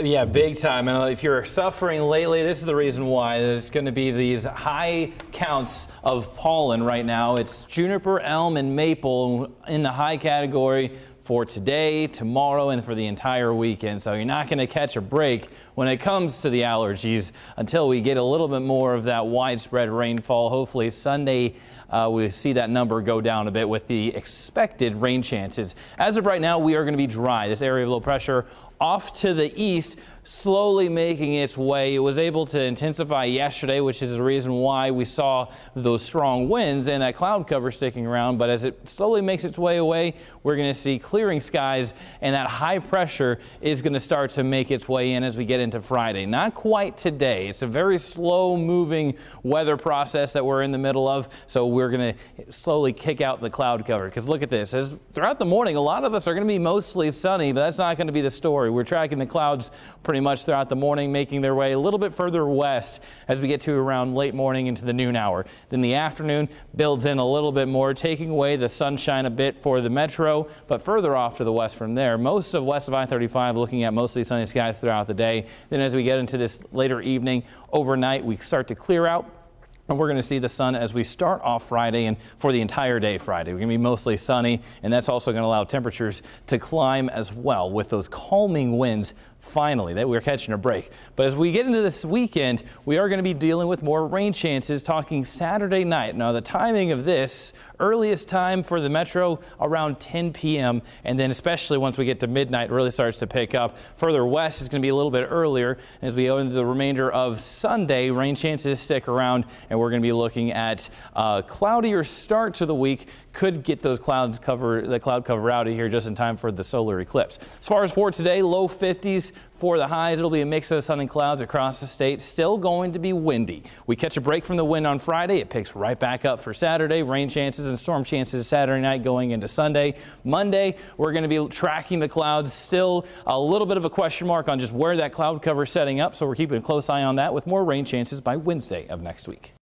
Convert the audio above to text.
Yeah, big time. And if you're suffering lately, this is the reason why. There's going to be these high counts of pollen right now. It's juniper, elm, and maple in the high category for today, tomorrow, and for the entire weekend. So you're not going to catch a break when it comes to the allergies until we get a little bit more of that widespread rainfall. Hopefully Sunday uh, we see that number go down a bit with the expected rain chances. As of right now, we are going to be dry. This area of low pressure off to the east, slowly making its way. It was able to intensify yesterday, which is the reason why we saw those strong winds and that cloud cover sticking around. But as it slowly makes its way away, we're going to see clearing skies and that high pressure is going to start to make its way in as we get into Friday. Not quite today. It's a very slow moving weather process that we're in the middle of. So we're going to slowly kick out the cloud cover because look at this. As throughout the morning, a lot of us are going to be mostly sunny, but that's not going to be the story. We're tracking the clouds pretty much throughout the morning, making their way a little bit further west as we get to around late morning into the noon hour. Then the afternoon builds in a little bit more, taking away the sunshine a bit for the metro, but further off to the west from there. Most of west of I-35 looking at mostly sunny skies throughout the day. Then as we get into this later evening, overnight, we start to clear out and we're going to see the sun as we start off Friday and for the entire day Friday. We're going to be mostly sunny, and that's also going to allow temperatures to climb as well with those calming winds finally that we're catching a break. But as we get into this weekend, we are going to be dealing with more rain chances talking Saturday night. Now the timing of this earliest time for the metro around 10 p.m. and then especially once we get to midnight really starts to pick up. Further west is going to be a little bit earlier as we go into the remainder of Sunday rain chances stick around and we're going to be looking at a cloudier start to the week could get those clouds cover the cloud cover out of here just in time for the solar eclipse. As far as for today, low 50s for the highs. It'll be a mix of sun and clouds across the state. Still going to be windy. We catch a break from the wind on Friday. It picks right back up for Saturday. Rain chances and storm chances Saturday night going into Sunday. Monday, we're going to be tracking the clouds. Still a little bit of a question mark on just where that cloud cover is setting up. So we're keeping a close eye on that with more rain chances by Wednesday of next week.